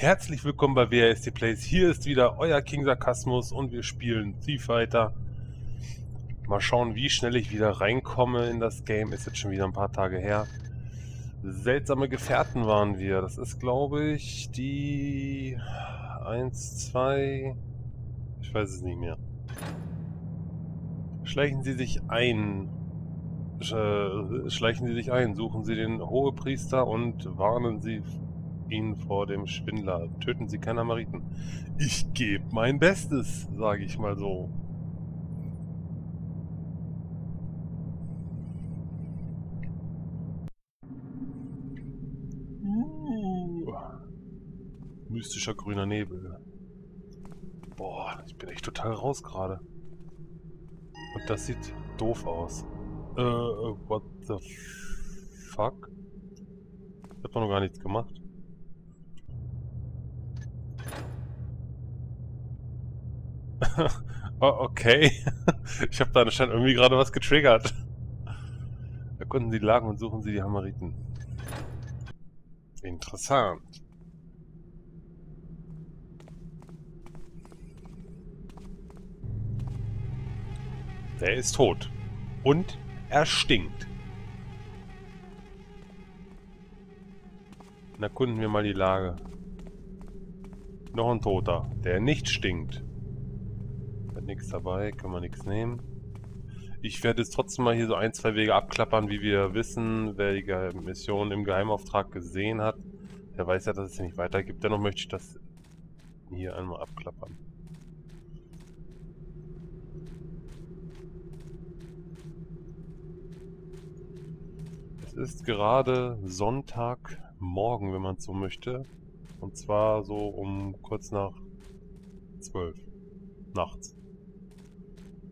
Herzlich willkommen bei WASD Plays. Hier ist wieder euer King Sarkasmus und wir spielen Thief Fighter. Mal schauen, wie schnell ich wieder reinkomme in das Game. Ist jetzt schon wieder ein paar Tage her. Seltsame Gefährten waren wir. Das ist, glaube ich, die 1, 2... Ich weiß es nicht mehr. Schleichen Sie sich ein. Schleichen Sie sich ein. Suchen Sie den Hohepriester und warnen Sie ihn vor dem Schwindler. Töten Sie keine Amariten. Ich gebe mein Bestes, sage ich mal so. Uh. Mystischer grüner Nebel. Boah, ich bin echt total raus gerade. Und das sieht doof aus. Äh, what the fuck? Ich hab doch noch gar nichts gemacht. oh, okay. ich habe da anscheinend irgendwie gerade was getriggert. Erkunden Sie die Lagen und suchen Sie die Hammeriten. Interessant. Der ist tot. Und er stinkt. Erkunden wir mal die Lage. Noch ein Toter, der nicht stinkt nichts dabei, können wir nichts nehmen. Ich werde jetzt trotzdem mal hier so ein, zwei Wege abklappern, wie wir wissen, wer die Mission im Geheimauftrag gesehen hat. Der weiß ja, dass es hier nicht weitergibt. Dennoch möchte ich das hier einmal abklappern. Es ist gerade Sonntagmorgen, wenn man so möchte. Und zwar so um kurz nach zwölf nachts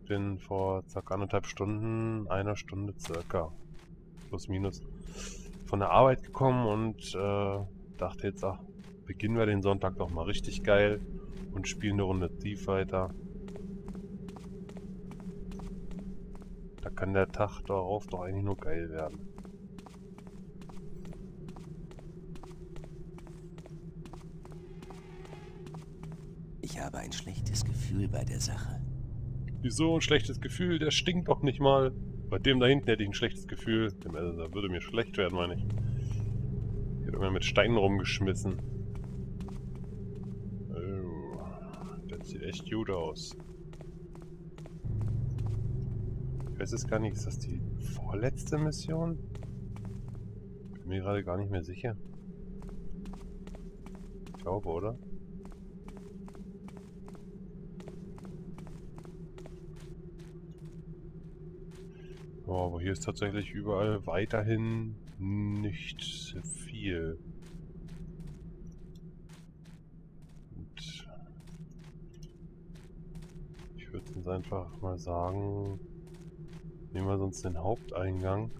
bin vor circa anderthalb Stunden, einer Stunde circa, plus minus, von der Arbeit gekommen und äh, dachte jetzt, ach, beginnen wir den Sonntag doch mal richtig geil und spielen eine Runde Thief weiter. Da kann der Tag darauf doch eigentlich nur geil werden. Ich habe ein schlechtes Gefühl bei der Sache. Wieso ein schlechtes Gefühl? Der stinkt doch nicht mal. Bei dem da hinten hätte ich ein schlechtes Gefühl. Also, da würde mir schlecht werden, meine ich. Ich hätte immer mit Steinen rumgeschmissen. Oh, das sieht echt gut aus. Ich weiß jetzt gar nicht, ist das die vorletzte Mission? Bin mir gerade gar nicht mehr sicher. Ich glaube, oder? Aber hier ist tatsächlich überall weiterhin nicht viel. Und ich würde jetzt einfach mal sagen, nehmen wir sonst den Haupteingang.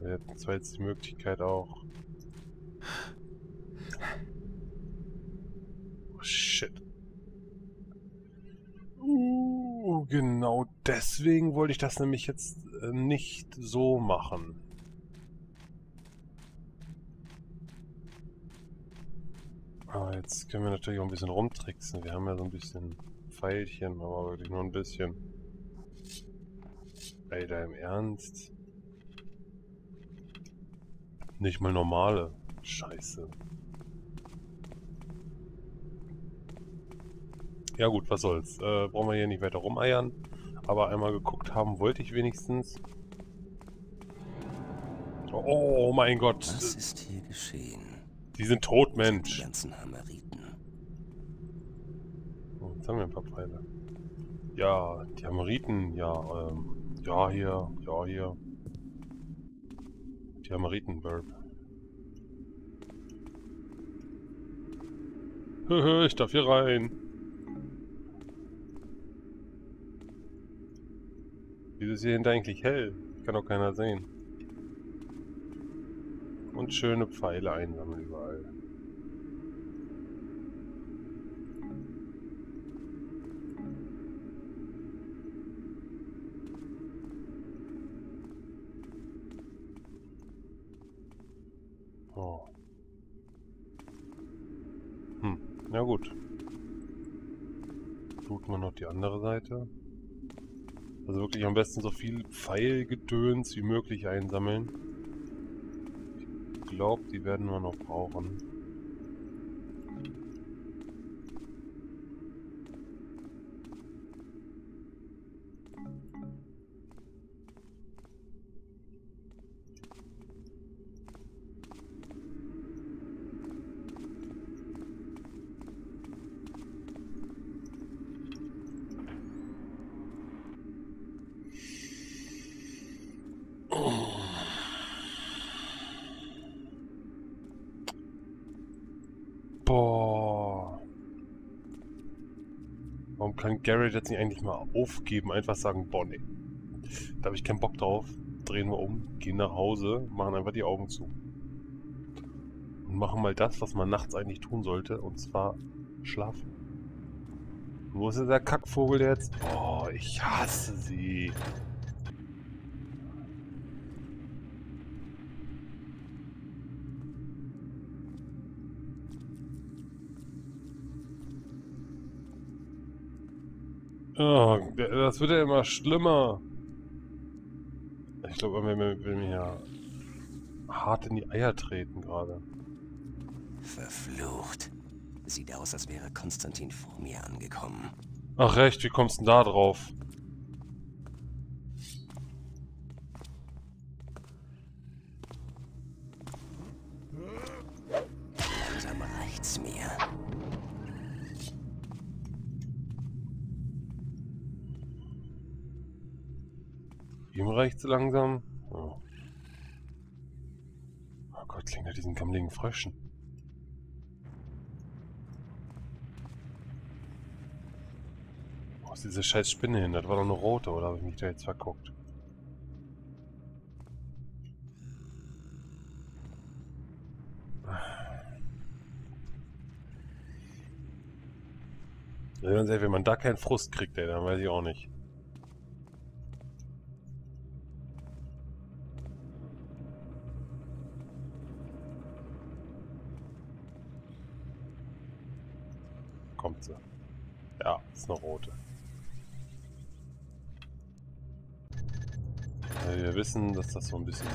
Wir hätten zwar jetzt die Möglichkeit auch genau deswegen wollte ich das nämlich jetzt äh, nicht so machen. Aber jetzt können wir natürlich auch ein bisschen rumtricksen. Wir haben ja so ein bisschen Pfeilchen, aber wirklich nur ein bisschen. Alter, im Ernst? Nicht mal normale. Scheiße. Ja gut, was soll's. Äh, brauchen wir hier nicht weiter rumeiern. Aber einmal geguckt haben wollte ich wenigstens. Oh, oh mein Gott. Was ist hier geschehen? Die sind tot, Mensch. Die ganzen Hammeriten. Oh, jetzt haben wir ein paar Pfeile. Ja, die Hammeriten, ja, ähm, ja hier, ja hier. Die Hammeriten-Verb. ich darf hier rein. Wieso ist hier hinter eigentlich hell? Kann doch keiner sehen. Und schöne Pfeile einsammeln überall. Oh. Hm, na gut. Tut man noch die andere Seite. Also wirklich am besten so viel Pfeilgedöns wie möglich einsammeln. Ich glaube, die werden wir noch brauchen. Kann Garrett jetzt nicht eigentlich mal aufgeben? Einfach sagen, boah, nee. Da habe ich keinen Bock drauf. Drehen wir um, gehen nach Hause, machen einfach die Augen zu. Und machen mal das, was man nachts eigentlich tun sollte, und zwar schlafen. Wo ist der Kackvogel jetzt? Boah, ich hasse sie. Oh, das wird ja immer schlimmer. Ich glaube, er will, will mir ja hart in die Eier treten gerade. Verflucht. Sieht aus, als wäre Konstantin vor mir angekommen. Ach recht, wie kommst du denn da drauf? Reicht's langsam. Oh. oh Gott, klingt nach diesen gammeligen Fröschen. Wo ist diese scheiß Spinne hin? Das war doch eine rote, oder habe ich mich da jetzt verguckt? Wenn man da keinen Frust kriegt, dann weiß ich auch nicht. Kommt sie. Ja, ist eine rote. Weil wir wissen, dass das so ein bisschen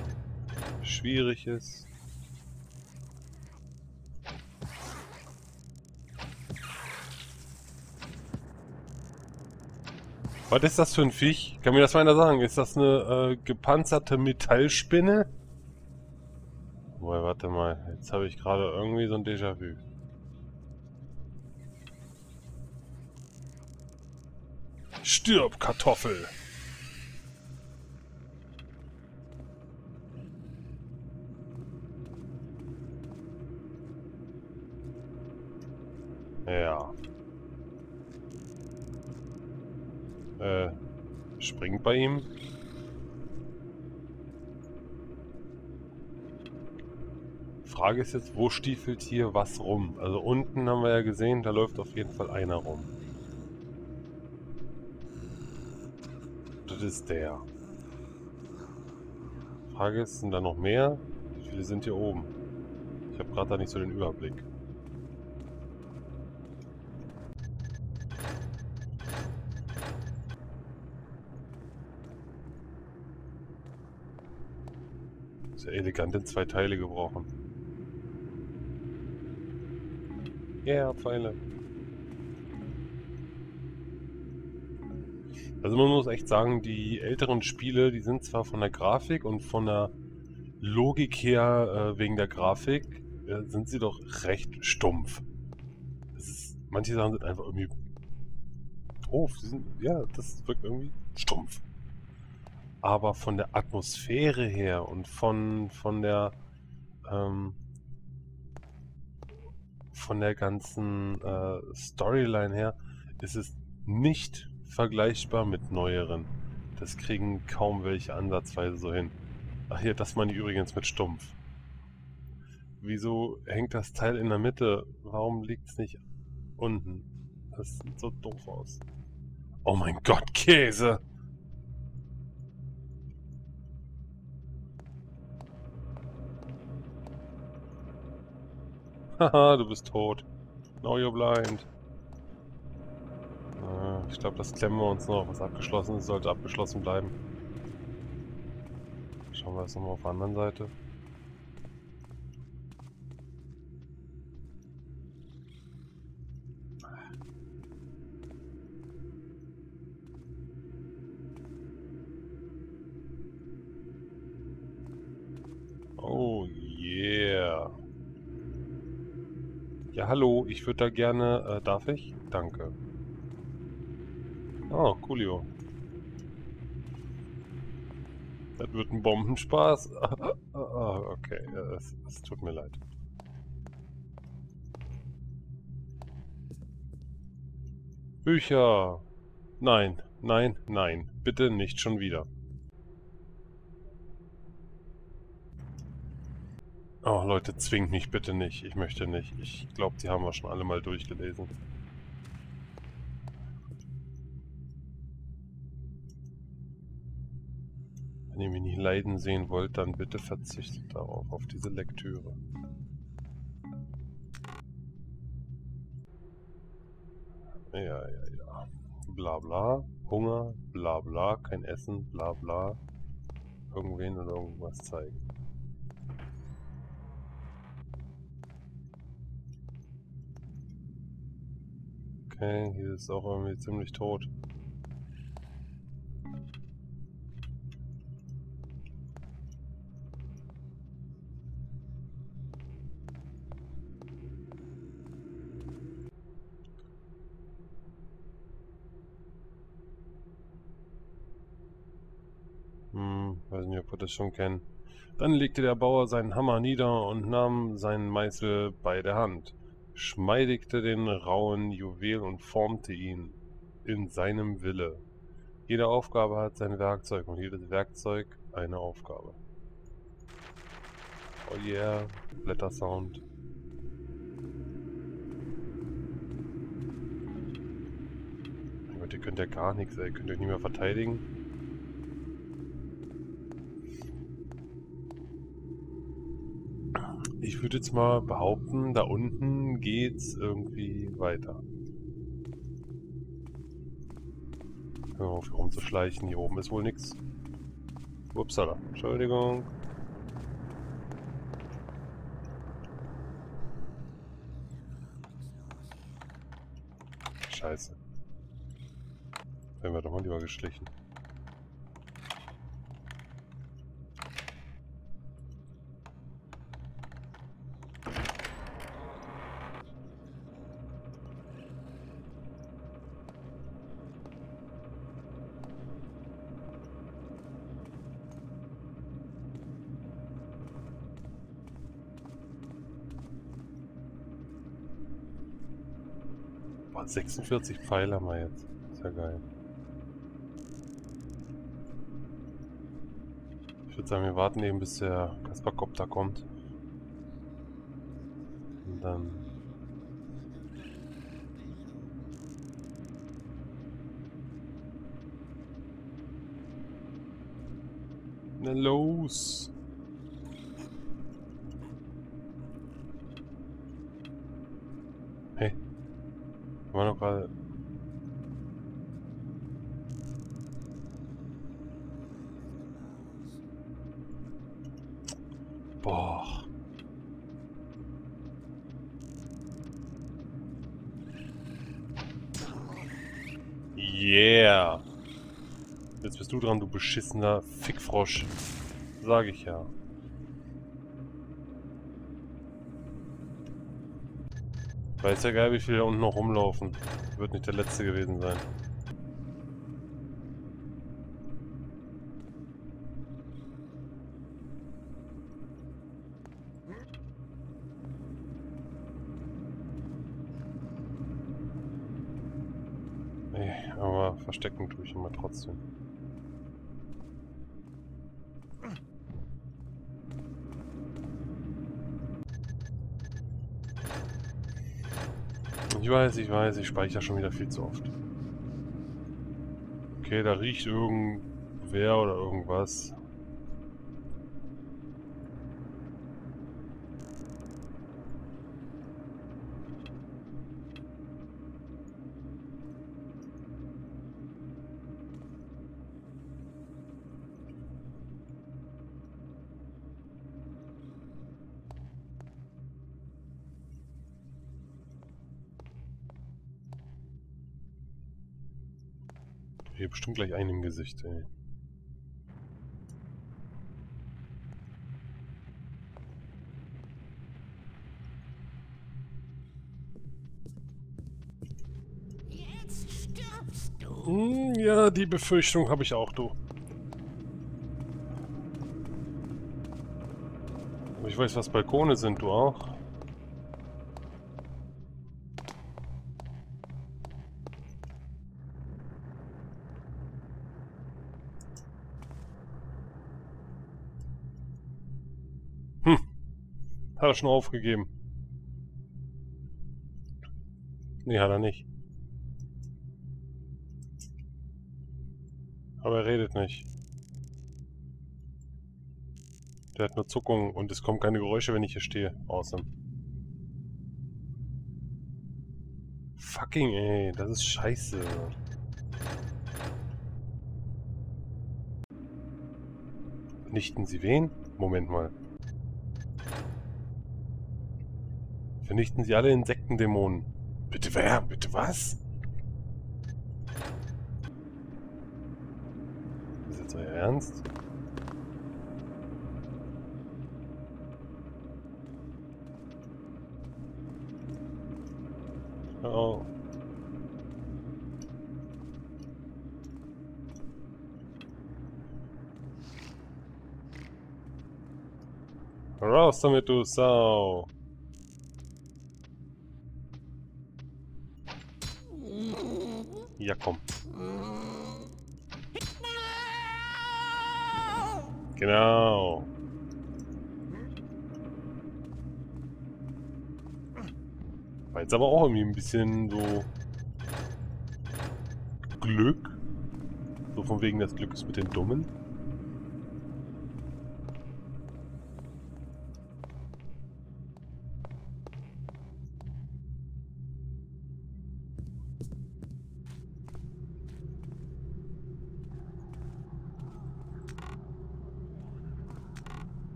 schwierig ist. Was ist das für ein Viech? Kann mir das mal einer sagen? Ist das eine äh, gepanzerte Metallspinne? Boah, warte mal. Jetzt habe ich gerade irgendwie so ein Déjà-vu. Stirb, Kartoffel! Ja. Äh, springt bei ihm. Frage ist jetzt, wo stiefelt hier was rum? Also unten haben wir ja gesehen, da läuft auf jeden Fall einer rum. Ist der. Frage ist, sind da noch mehr? Wie viele sind hier oben? Ich habe gerade da nicht so den Überblick. Sehr elegant in zwei Teile gebrochen. Ja, yeah, Pfeile. Also man muss echt sagen, die älteren Spiele, die sind zwar von der Grafik und von der Logik her, äh, wegen der Grafik, äh, sind sie doch recht stumpf. Ist, manche Sachen sind einfach irgendwie doof. Sind, ja, das wirkt irgendwie stumpf. Aber von der Atmosphäre her und von, von der ähm, von der ganzen äh, Storyline her ist es nicht vergleichbar mit neueren. Das kriegen kaum welche ansatzweise so hin. Ach hier, das meine ich übrigens mit stumpf. Wieso hängt das Teil in der Mitte? Warum liegt es nicht unten? Das sieht so doof aus. Oh mein Gott, Käse! Haha, du bist tot. Now you're blind. Äh, ich glaube, das klemmen wir uns noch. Was abgeschlossen ist, sollte abgeschlossen bleiben. Schauen wir jetzt nochmal auf der anderen Seite. Oh yeah. Ja, hallo, ich würde da gerne... Äh, darf ich? Danke. Oh, coolio. Das wird ein Bombenspaß. Ah, okay, es, es tut mir leid. Bücher. Nein, nein, nein. Bitte nicht schon wieder. Oh, Leute, zwingt mich bitte nicht. Ich möchte nicht. Ich glaube, die haben wir schon alle mal durchgelesen. Wenn ihr mich nicht leiden sehen wollt, dann bitte verzichtet darauf, auf diese Lektüre. Ja, ja, ja. Bla bla. Hunger, bla bla. Kein Essen, bla bla. Irgendwen oder irgendwas zeigen. Okay, hier ist auch irgendwie ziemlich tot. Hm, weiß nicht, ob wir das schon kennen. Dann legte der Bauer seinen Hammer nieder und nahm seinen Meißel bei der Hand schmeidigte den rauen Juwel und formte ihn in seinem Wille. Jede Aufgabe hat sein Werkzeug und jedes Werkzeug eine Aufgabe. Oh yeah, Blättersound. Mein Gott, ihr könnt ja gar nichts, ey. Ihr könnt euch nicht mehr verteidigen. Ich würde jetzt mal behaupten, da unten geht's irgendwie weiter. Hör auf, hier rumzuschleichen. Hier oben ist wohl nichts. Upsala. Entschuldigung. Scheiße. Wären wir doch mal lieber geschlichen. 46 Pfeile haben wir jetzt. Ist ja geil. Ich würde sagen, wir warten eben, bis der Kasperkopter kommt. Und dann... Na los! Hey. War noch gerade... Boah. Yeah. Jetzt bist du dran, du beschissener Fickfrosch. Sag ich ja. Weiß ja geil, wie viele da unten noch rumlaufen. Wird nicht der letzte gewesen sein. Nee, aber verstecken tue ich immer trotzdem. Ich weiß, ich weiß, ich speichere schon wieder viel zu oft. Okay, da riecht irgendwer oder irgendwas. hier bestimmt gleich einen im Gesicht, ey. Jetzt stirbst du. Hm, ja, die Befürchtung habe ich auch, du. Aber ich weiß, was Balkone sind, du auch. Hm. Hat er schon aufgegeben. Nee, hat er nicht. Aber er redet nicht. Der hat nur Zuckungen und es kommen keine Geräusche, wenn ich hier stehe. Awesome. Fucking ey, das ist scheiße. Vernichten Sie wen? Moment mal. Vernichten Sie alle Insektendämonen. Bitte wer? Bitte was? Ist jetzt euer Ernst? Oh. Raus damit, du Sau! Ja, komm. Genau. War jetzt aber auch irgendwie ein bisschen so Glück. So von wegen das Glück ist mit den Dummen.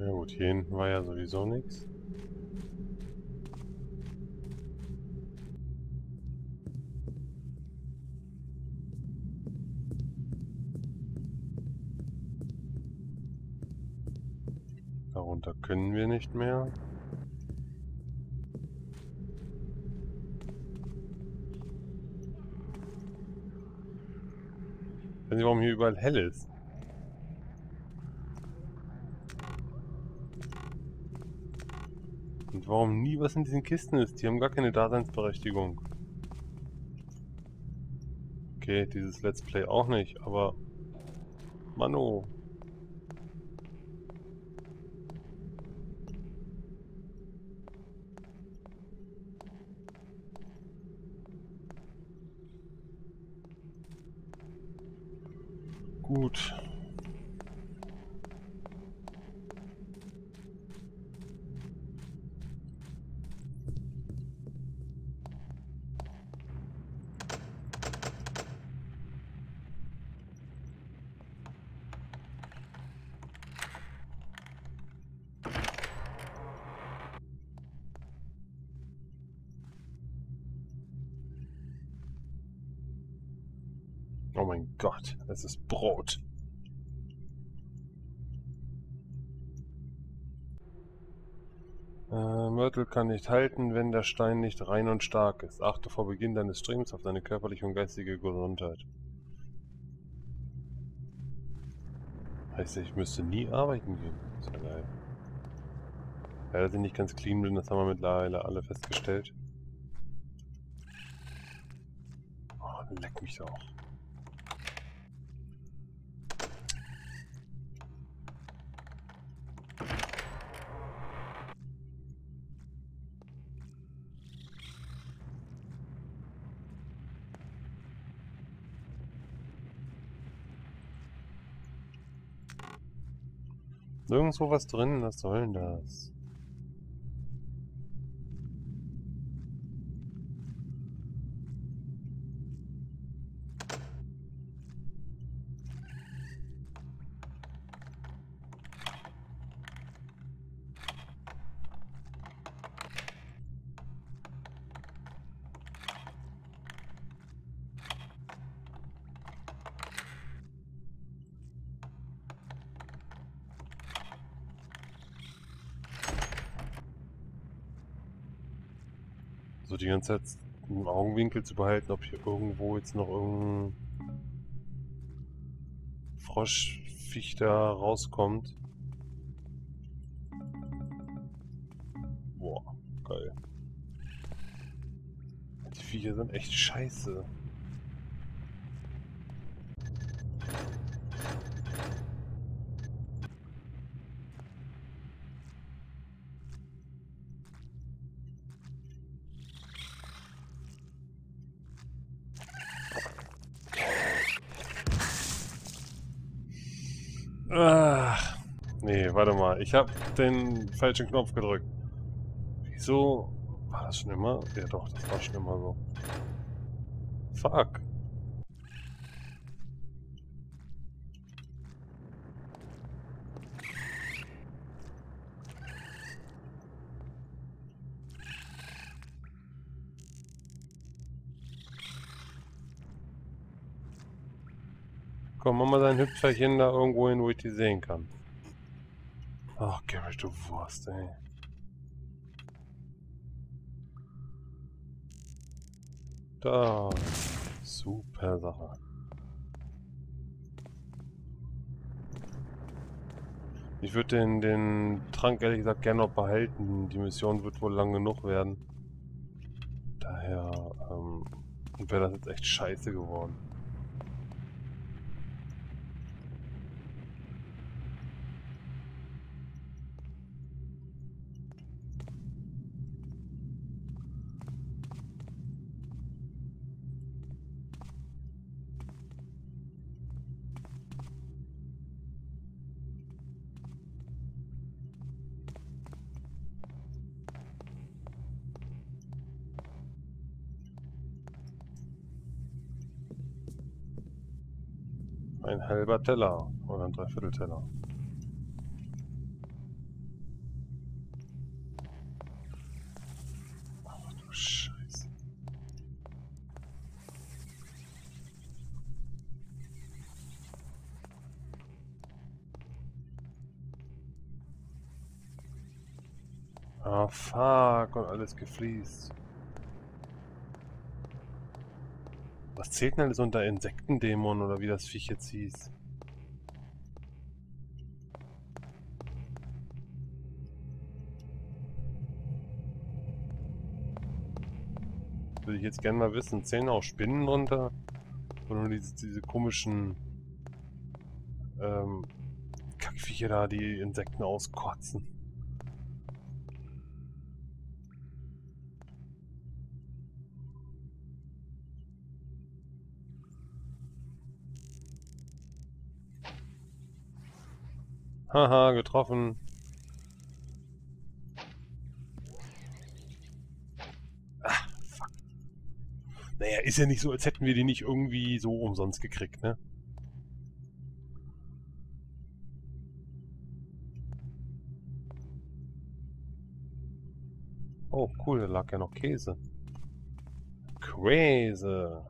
Ja gut, hier hinten war ja sowieso nichts. Darunter können wir nicht mehr. Weiß nicht, warum hier überall hell ist. Warum nie was in diesen Kisten ist. Die haben gar keine Daseinsberechtigung. Okay, dieses Let's Play auch nicht, aber... Mano. Gut. Oh mein Gott, es ist Brot. Äh, Mörtel kann nicht halten, wenn der Stein nicht rein und stark ist. Achte vor Beginn deines Streams auf deine körperliche und geistige Gesundheit. Heißt, ich müsste nie arbeiten gehen. Ist ja geil. Ja, dass ich nicht ganz clean bin, das haben wir mittlerweile alle festgestellt. Oh, leck mich doch. Nirgendwo was drin, was soll denn das? So die ganze Zeit im Augenwinkel zu behalten, ob hier irgendwo jetzt noch irgendein Froschviech da rauskommt. Boah, geil. Die Viecher sind echt scheiße. Ach, nee, warte mal. Ich habe den falschen Knopf gedrückt. Wieso? War das schon immer? Ja doch, das war schon immer so. Fuck. Komm, mach mal dein Hüpferchen da irgendwo hin, wo ich die sehen kann. Ach, Garrett, du Wurst, ey. Da. Super Sache. Ich würde den, den Trank ehrlich gesagt gerne noch behalten. Die Mission wird wohl lang genug werden. Daher ähm, wäre das jetzt echt scheiße geworden. Ein halber Teller oder ein Dreiviertelteller. Ach du Scheiße. Ah, fuck, und alles gefliest. Was zählt denn alles unter Insektendämon oder wie das Viech jetzt hieß? Würde ich jetzt gerne mal wissen. Zählen auch Spinnen drunter? Oder nur diese, diese komischen ähm, Kackviecher da, die Insekten auskotzen? Haha, getroffen. Ah, fuck. Naja, ist ja nicht so, als hätten wir die nicht irgendwie so umsonst gekriegt, ne? Oh, cool, da lag ja noch Käse. Käse.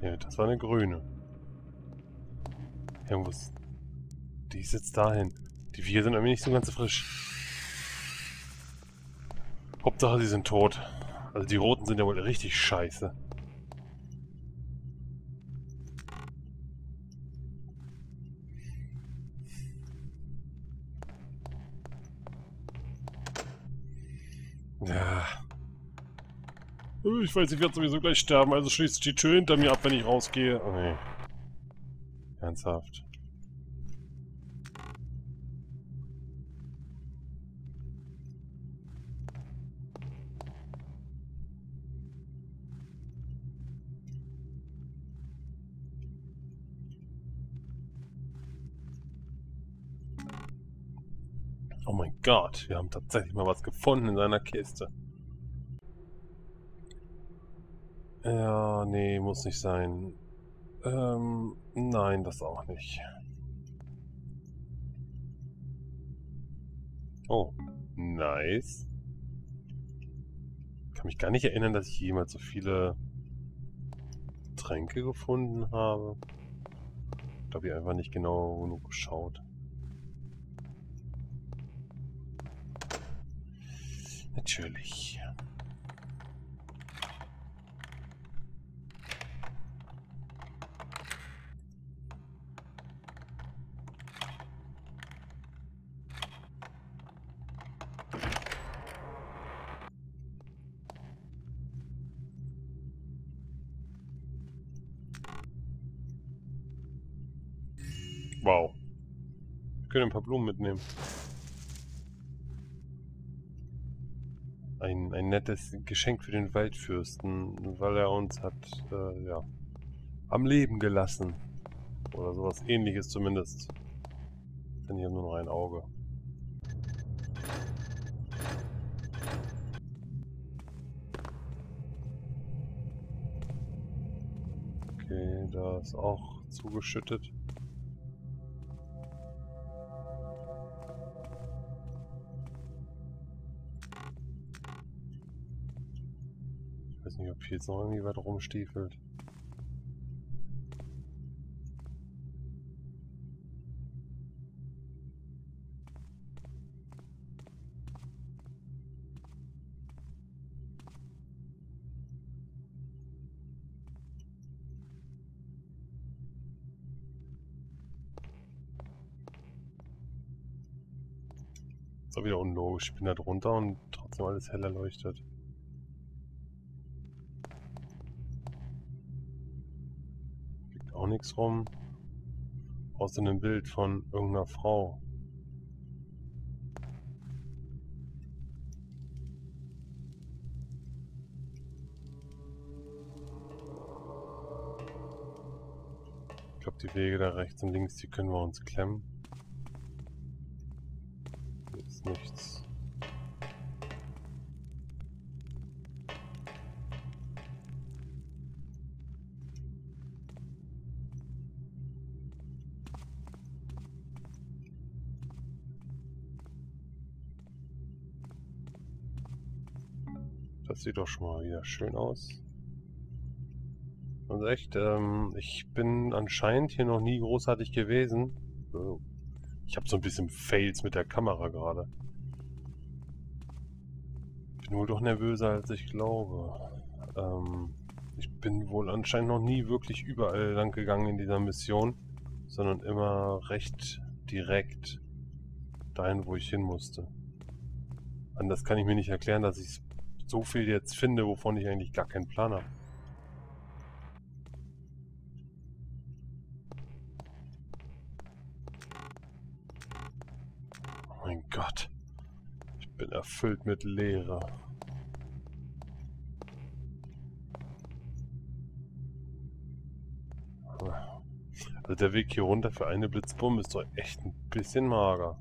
Ja, das war eine grüne. Irgendwas. Die ist jetzt dahin. Die Vier sind irgendwie nicht so ganz frisch. Hauptsache, sie sind tot. Also die Roten sind ja wohl richtig scheiße. Ich weiß, ich werde sowieso gleich sterben, also schließt die Tür hinter mir ab, wenn ich rausgehe. Oh nee. Ernsthaft. Oh mein Gott, wir haben tatsächlich mal was gefunden in seiner Kiste. Ja, nee, muss nicht sein. Ähm, nein, das auch nicht. Oh, nice. Ich kann mich gar nicht erinnern, dass ich jemals so viele Tränke gefunden habe. Ich glaube, ich einfach nicht genau genug geschaut. Natürlich. Können ein paar Blumen mitnehmen. Ein, ein nettes Geschenk für den Waldfürsten, weil er uns hat, äh, ja, am Leben gelassen. Oder sowas ähnliches zumindest. Denn habe nur noch ein Auge. Okay, da ist auch zugeschüttet. Hier jetzt noch irgendwie was rumstiefelt. Ist wieder unlogisch. Ich bin da drunter und trotzdem alles hell erleuchtet. Nichts rum. Außer einem Bild von irgendeiner Frau. Ich glaube, die Wege da rechts und links, die können wir uns klemmen. Sieht doch schon mal wieder schön aus. Und echt, ähm, ich bin anscheinend hier noch nie großartig gewesen. Ich habe so ein bisschen Fails mit der Kamera gerade. Bin wohl doch nervöser, als ich glaube. Ähm, ich bin wohl anscheinend noch nie wirklich überall lang gegangen in dieser Mission, sondern immer recht direkt dahin, wo ich hin musste. Anders kann ich mir nicht erklären, dass ich es so viel jetzt finde, wovon ich eigentlich gar keinen Plan habe. Oh mein Gott. Ich bin erfüllt mit Leere. Also der Weg hier runter für eine Blitzbombe ist doch echt ein bisschen mager.